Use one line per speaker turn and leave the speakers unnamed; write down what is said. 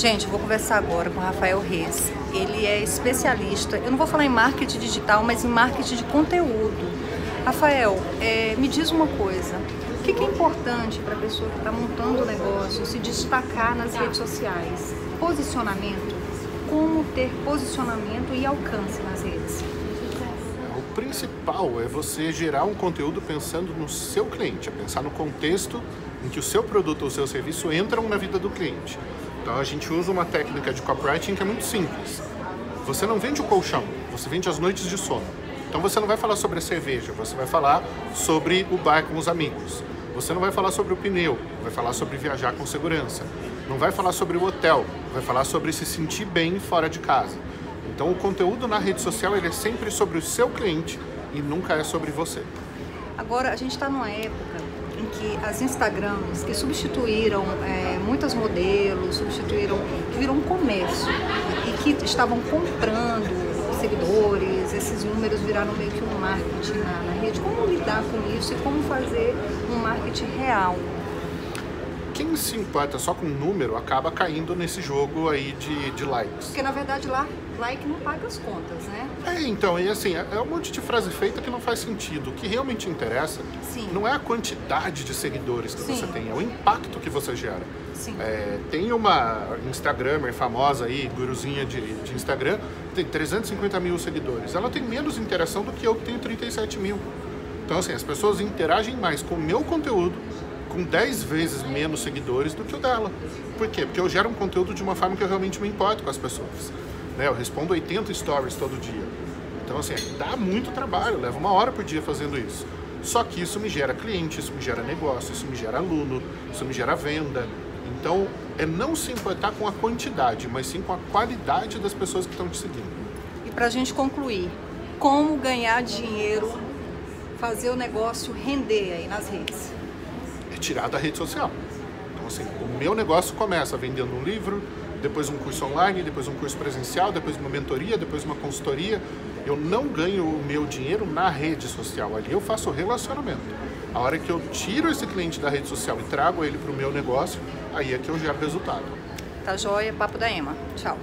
Gente, eu vou conversar agora com o Rafael Reis. Ele é especialista, eu não vou falar em marketing digital, mas em marketing de conteúdo. Rafael, é, me diz uma coisa. O que, é importante para a pessoa que está montando o negócio se destacar nas redes sociais? Posicionamento. Como ter posicionamento e alcance nas redes?
O principal é você gerar um conteúdo pensando no seu cliente, é pensar no contexto em que o seu produto ou seu serviço entram na vida do cliente. Então a gente usa uma técnica de copywriting que é muito simples. Você não vende o colchão, você vende as noites de sono. Então você não vai falar sobre a cerveja, você vai falar sobre o bar com os amigos. Você não vai falar sobre o pneu, vai falar sobre viajar com segurança. Não vai falar sobre o hotel, vai falar sobre se sentir bem fora de casa. Então o conteúdo na rede social ele é sempre sobre o seu cliente e nunca é sobre você.
Agora a gente está numa época em que as Instagrams, que substituíram é, muitas modelos, substituíram, que viram um comércio e que estavam comprando seguidores, esses números viraram meio que um marketing na, na rede. Como lidar com isso e como fazer um marketing real?
Quem se importa só com número acaba caindo nesse jogo aí de, de likes.
Porque na verdade lá, like não paga as contas, né?
É, então, e assim, é, é um monte de frase feita que não faz sentido. O que realmente interessa Sim. não é a quantidade de seguidores que Sim. você tem, é o impacto que você gera.
Sim.
É, tem uma Instagramer famosa aí, guruzinha de, de Instagram, tem 350 mil seguidores. Ela tem menos interação do que eu que tenho 37 mil. Então, assim, as pessoas interagem mais com o meu conteúdo com 10 vezes menos seguidores do que o dela. Por quê? Porque eu gero um conteúdo de uma forma que eu realmente me importo com as pessoas. Né? Eu respondo 80 stories todo dia. Então, assim, dá muito trabalho, leva uma hora por dia fazendo isso. Só que isso me gera cliente, isso me gera negócio, isso me gera aluno, isso me gera venda. Então, é não se importar com a quantidade, mas sim com a qualidade das pessoas que estão te seguindo.
E para a gente concluir, como ganhar dinheiro, fazer o negócio render aí nas redes?
Tirar da rede social. Então, assim, o meu negócio começa vendendo um livro, depois um curso online, depois um curso presencial, depois uma mentoria, depois uma consultoria. Eu não ganho o meu dinheiro na rede social, ali eu faço relacionamento. A hora que eu tiro esse cliente da rede social e trago ele para o meu negócio, aí é que eu gero resultado.
Tá joia, papo da Ema. Tchau.